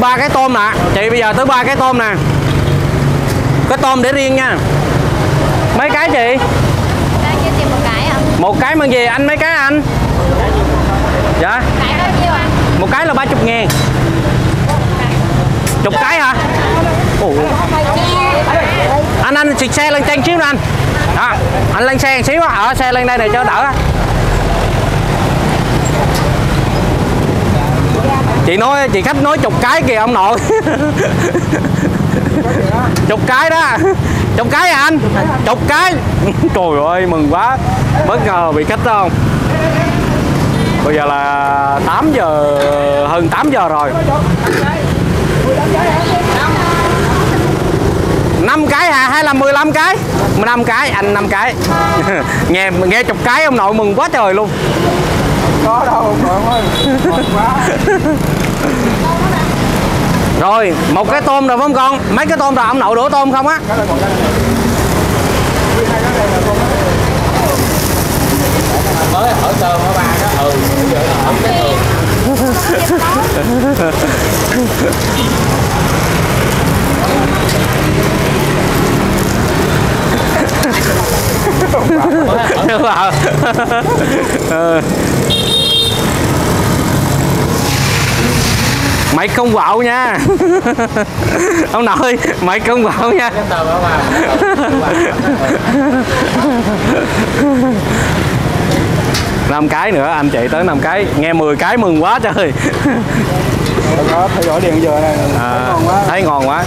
ba cái tôm nè chị bây giờ tới ba cái tôm nè. Cái tôm để riêng nha. Mấy cái chị? Một cái ạ. một cái bằng gì anh mấy cái anh? Dạ. Cái nhiêu một cái là ba chục ngàn. Chục cái hả? Ủa. anh anh xịt xe lên trên xíu nè anh. Đó anh lên xe xíu á. Ở xe lên đây này cho đỡ chị nói chị khách nói chục cái kìa ông nội. Chục cái đó. Chục cái à anh? Chục cái. Trời ơi mừng quá. Bất ngờ bị khách đó không? Bây giờ là 8 giờ hơn 8 giờ rồi. 5 cái hả? Hay là 15 cái? 15 cái anh 5 cái. Nghe nghe chục cái ông nội mừng quá trời luôn. Có đâu ông nội ơi. Mừng quá rồi một cái tôm rồi phải không con? Mấy cái tôm rồi ông nội đổ tôm không á? Mới ở cơm ở ba? Đó ừ bây giờ là ẩm cái thường Đúng rồi. Mày không quạo nha. Ông nội mày không quạo nha. Năm cái nữa anh chị tới năm cái. Nghe 10 cái mừng quá trời. Có theo dõi điện giờ này à, ngon quá thấy ngon quá.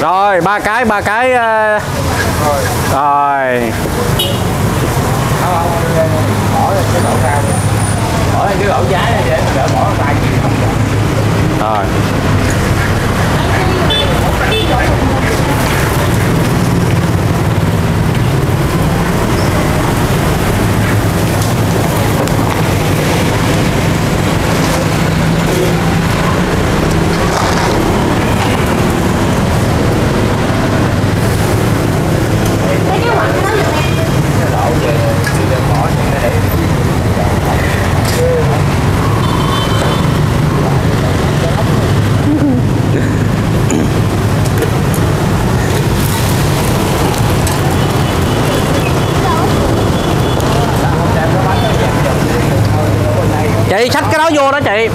Rồi ba cái ba cái ờ, rồi bỏ lên cái lỗ trái này để đỡ bỏ tay. Gì không rồi. Cái đó vô đó chị.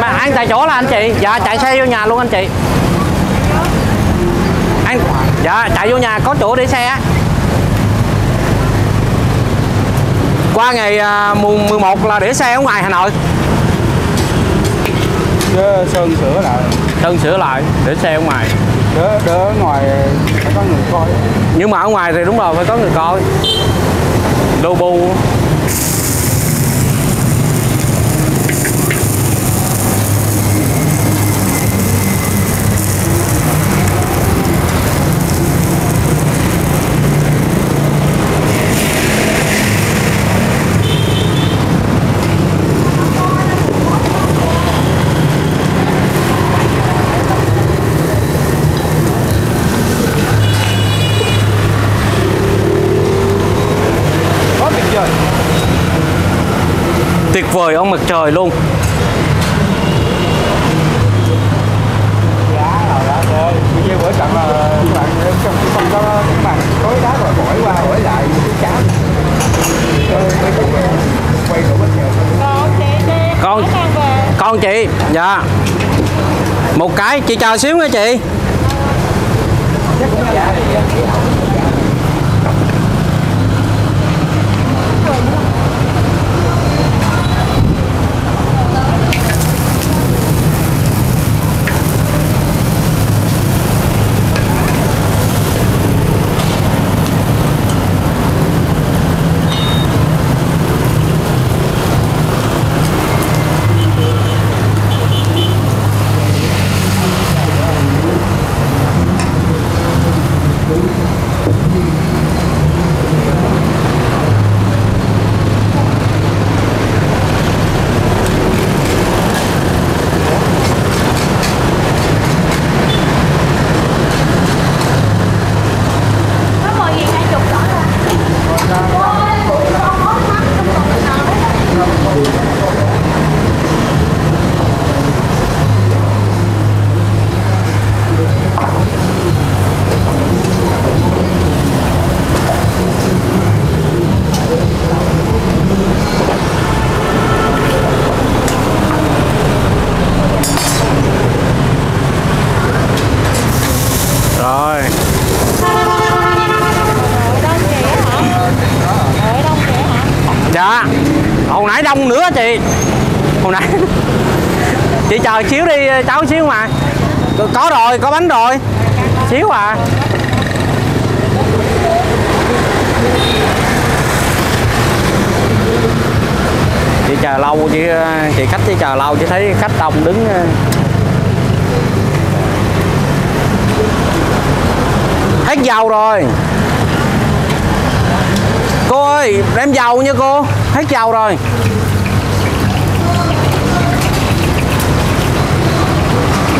Mà ăn tại chỗ là anh chị. Dạ chạy xe vô nhà luôn anh chị. Anh dạ chạy vô nhà có chỗ để xe qua ngày à, mùng 11 là để xe ở ngoài Hà Nội. Chứ sơn sửa lại. Tân sửa lại để xe ở ngoài. Đỡ đỡ ở ngoài phải có người coi. Nhưng mà ở ngoài thì đúng rồi phải có người coi. Đô bu có tuyệt vời vời ông mặt trời luôn. Giá rồi đó rồi bây giờ bữa trận là các bạn trong không có các bạn tối đá rồi bỏ qua bỏ lại cái cháo Rồi, mấy cái quay đủ bất ngờ con con chị dạ. Một cái chị chờ xíu nha chị nãy đông nữa chị hồi nãy chị chờ xíu đi, cháu xíu mà. Có rồi, có bánh rồi. Xíu à. Chị chờ lâu chị chị khách chị chờ lâu chị thấy khách đông đứng ờ. hết dầu rồi cô ơi đem dầu nha cô. Hết dầu rồi.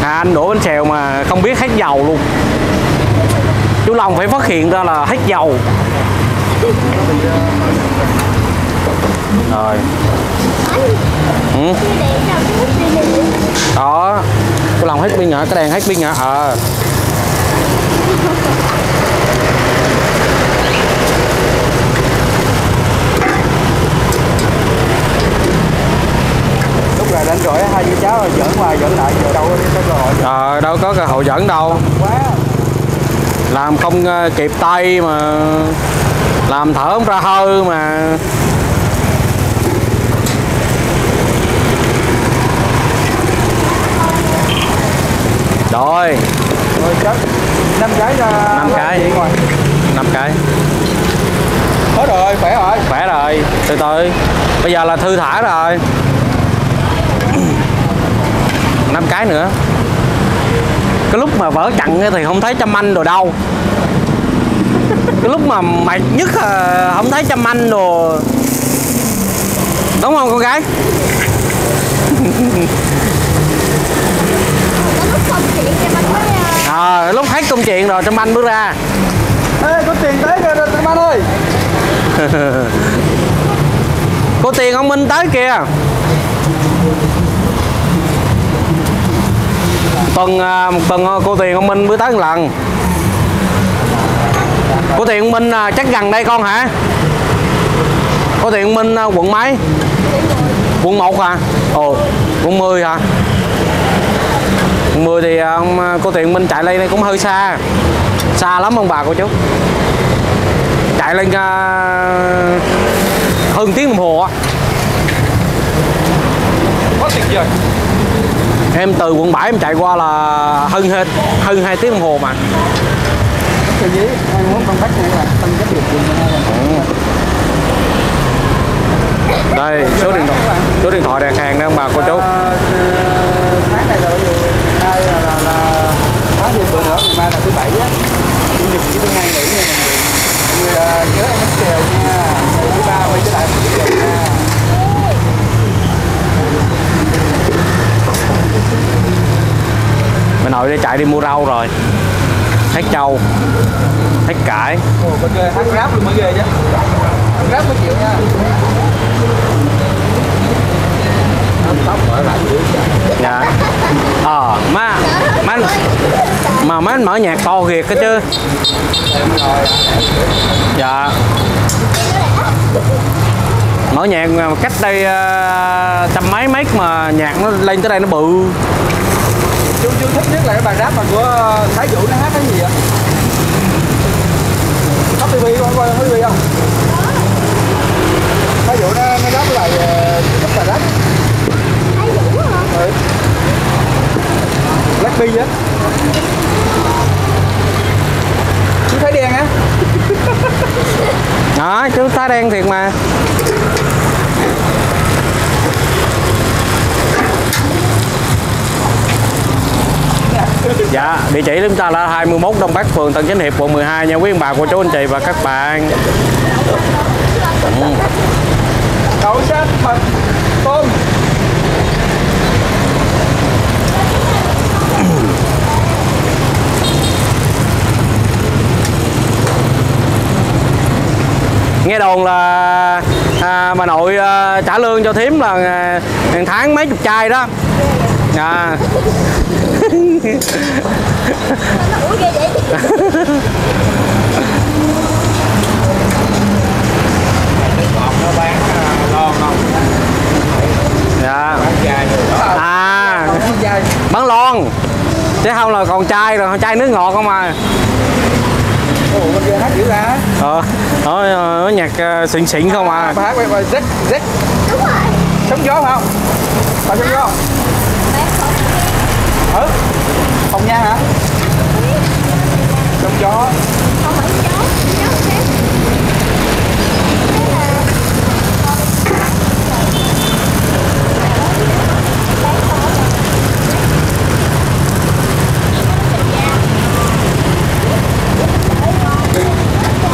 À, anh đổ bánh xèo mà không biết hết dầu luôn. Chú Long phải phát hiện ra là hết dầu rồi. Ừ. đó. Chú Long hết pin hả? Cái đèn hết pin hả? Ờ. à. Này đánh rồi hai đứa cháu rồi dẫn qua dẫn lại giờ đâu có cơ hội. Ờ đâu có cơ hội dẫn đâu. Quá. Làm không ờ, kịp tay mà làm thở không ra hơi mà. Rồi. Rồi chắc năm cái ra năm cái. năm cái. Hết rồi khỏe rồi. Khỏe rồi. Từ từ. Bây giờ là thư thả rồi năm cái nữa. Cái lúc mà vỡ chặn thì không thấy chăm anh rồi đâu. Cái lúc mà mệt nhất là không thấy chăm anh đồ. Đúng không con gái? Ờ, à, lúc hết công chuyện rồi chăm anh bước ra. Ê có tiền tới kìa tụi anh ơi. Có tiền ông minh tới kìa tuần một tuần cô tiền ông minh mới tới một lần. Cô tiền ông minh à, chắc gần đây con hả? Cô tiền ông minh à, quận mấy? Quận 1 hả? Ồ quận 10 hả? Quận 10 thì à, ông cô tiền ông minh chạy lên đây cũng hơi xa. Xa lắm ông bà cô chú. Chạy lên à, hơn tiếng đồng hồ á. Có tiền rồi em từ quận 7 em chạy qua là hơn hết hơn hai tiếng đồng hồ mà. Cái gì? Ai muốn con bắt này là tăng cái điều kiện đây số điện thoại số điện thoại đặt hàng ông bà cô chú. Tháng này là ví dụ nay là là, tháng thì bữa nữa ngày mai là thứ bảy á chủ nhật với thứ hai nghỉ nha mọi người ờ, nhớ em bánh kèo nha thứ ba quay trở lại bánh kèo nha mẹ nội đi chạy đi mua rau rồi. Hết trâu hết cải. Ồ bên kia hát rap luôn mới ghê chứ. Rap mới chịu nha. Tóc mở lại dưới dạ. Ờ má má mà má mở nhạc to thiệt cái chứ. Dạ. Mở nhạc cách đây ờ, trăm mấy mấy mà nhạc nó lên tới đây nó bự chú chú thích nhất là cái bài rap mà của ờ, Thái Vũ nó hát cái gì vậy? Có TV con coi tivi TV không? Thái Vũ nó nó rap ờ, cái bài thích bài rap. Thái Vũ hả? ừ. Blackpink á. Chú thấy đen á. Đó chú tá đen thiệt mà. Dạ, địa chỉ chúng ta là 21 Đông Bắc, phường Tân Chánh Hiệp, quận 12 nha quý ông bà, cô chú anh chị và các bạn. Đậu sát thịt tôm Nghe đồn là à, bà nội à, trả lương cho thím là à, hàng tháng mấy chục chai đó. Dạ. Nó ghê vậy? nó bán không Dạ. À, bán lon. Chứ không là còn chai rồi, chai nước ngọt không à. ồ bên kia hát Ờ, đó, nhạc ờ, xịn xịn không à. bà hát bài bài Z Z Đúng rồi chống gió không phải sóng gió ừ phòng nha hả? Trong gió không phải gió gió khác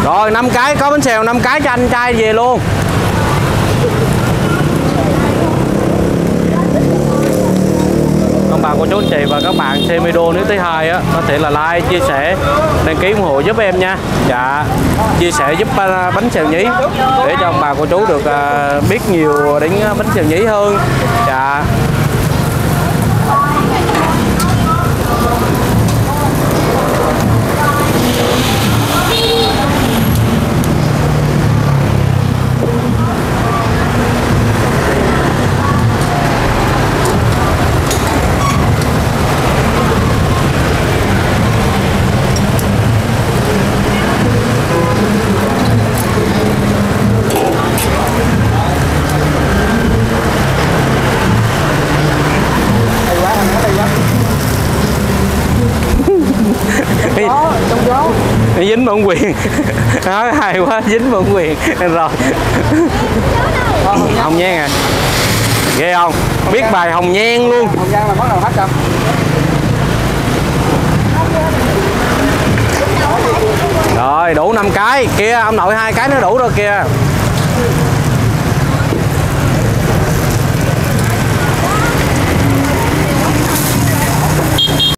rồi, năm cái, có bánh xèo, năm cái cho anh trai về luôn. Cô chú anh chị và các bạn xem video nếu thấy hay á, có thể là like, chia sẻ, đăng ký ủng hộ giúp em nha. Dạ chia sẻ giúp bánh xèo nhí để cho ông bà cô chú được à, biết nhiều đến bánh xèo nhí hơn. Dạ. Dính bổng quyền. Nói hay quá dính bổng quyền. Rồi. Hồng nhan à. Ghê không? Biết bài hồng nhan luôn. Hồng giang là món nào hết không rồi đủ năm cái. Kia ông nội hai cái nó đủ rồi kìa